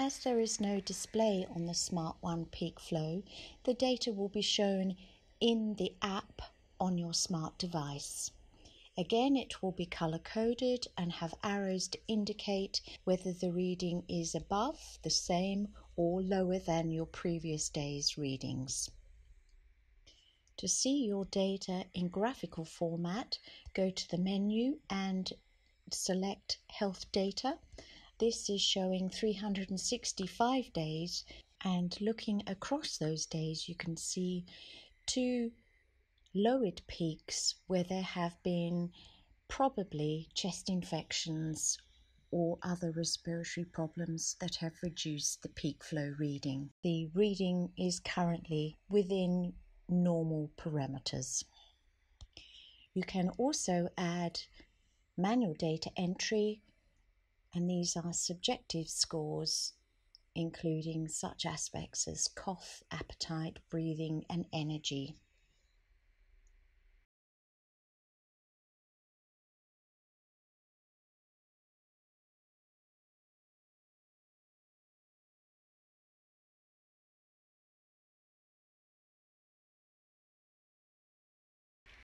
As there is no display on the SmartOne Peak Flow, the data will be shown in the app on your smart device. Again, it will be color coded and have arrows to indicate whether the reading is above, the same, or lower than your previous day's readings. To see your data in graphical format, go to the menu and select Health Data. This is showing 365 days, and looking across those days, you can see two lowered peaks where there have been probably chest infections or other respiratory problems that have reduced the peak flow reading. The reading is currently within normal parameters. You can also add manual data entry, and these are subjective scores, including such aspects as cough, appetite, breathing, and energy.